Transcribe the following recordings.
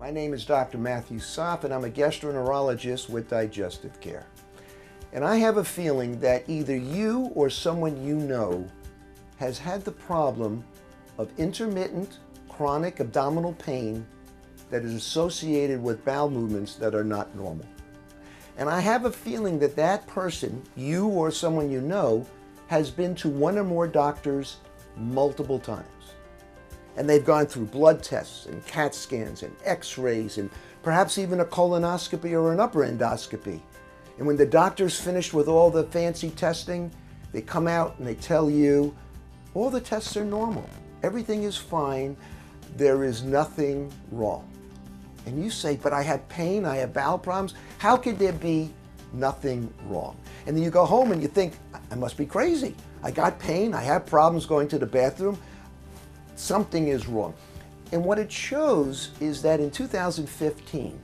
My name is Dr. Matthew Soff, and I'm a gastroenterologist with Digestive Care. And I have a feeling that either you or someone you know has had the problem of intermittent chronic abdominal pain that is associated with bowel movements that are not normal. And I have a feeling that that person, you or someone you know, has been to one or more doctors multiple times. And they've gone through blood tests and CAT scans and x rays and perhaps even a colonoscopy or an upper endoscopy. And when the doctor's finished with all the fancy testing, they come out and they tell you all the tests are normal, everything is fine, there is nothing wrong. And you say, but I have pain, I have bowel problems. How could there be nothing wrong? And then you go home and you think, I must be crazy. I got pain, I have problems going to the bathroom. Something is wrong. And what it shows is that in 2015,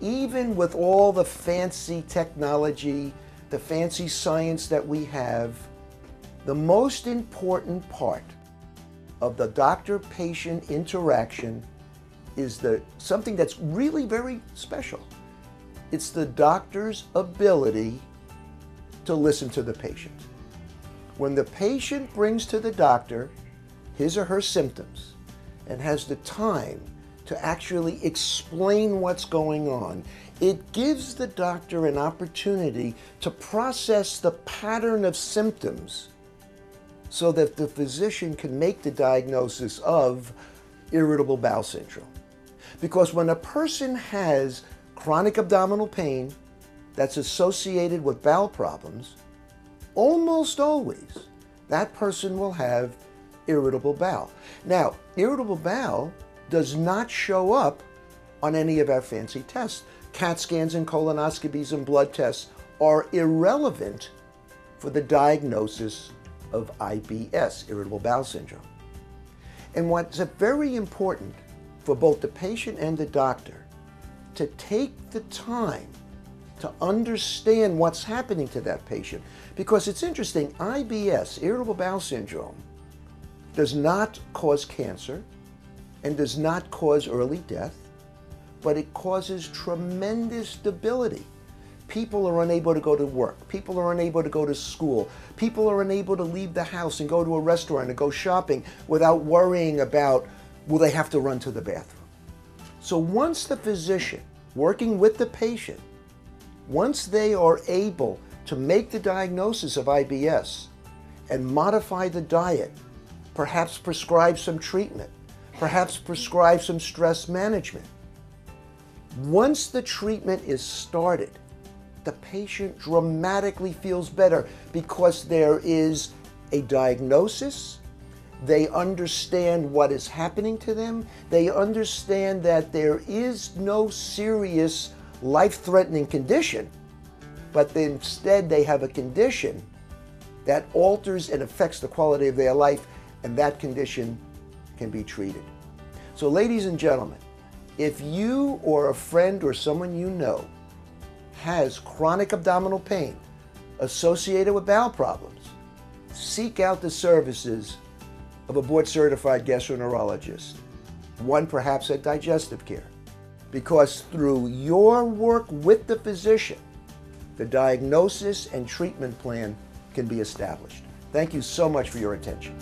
even with all the fancy technology, the fancy science that we have, the most important part of the doctor patient interaction is the something that's really very special. It's the doctor's ability to listen to the patient. When the patient brings to the doctor his or her symptoms and has the time to actually explain what's going on, it gives the doctor an opportunity to process the pattern of symptoms so that the physician can make the diagnosis of irritable bowel syndrome. Because when a person has chronic abdominal pain that's associated with bowel problems, almost always that person will have irritable bowel. Now, irritable bowel does not show up on any of our fancy tests. CAT scans and colonoscopies and blood tests are irrelevant for the diagnosis of IBS, irritable bowel syndrome. And what's very important for both the patient and the doctor to take the time to understand what's happening to that patient. Because it's interesting, IBS, irritable bowel syndrome, does not cause cancer and does not cause early death, but it causes tremendous debility. People are unable to go to work. People are unable to go to school. People are unable to leave the house and go to a restaurant and go shopping without worrying about will they have to run to the bathroom. So once the physician working with the patient, once they are able to make the diagnosis of IBS and modify the diet, perhaps prescribe some treatment, perhaps prescribe some stress management. Once the treatment is started, the patient dramatically feels better because there is a diagnosis. They understand what is happening to them. They understand that there is no serious life threatening condition, but instead they have a condition that alters and affects the quality of their life, and that condition can be treated. So, ladies and gentlemen, if you or a friend or someone you know has chronic abdominal pain associated with bowel problems, seek out the services of a board certified gastroenterologist, one perhaps at digestive care. Because through your work with the physician, the diagnosis and treatment plan can be established. Thank you so much for your attention.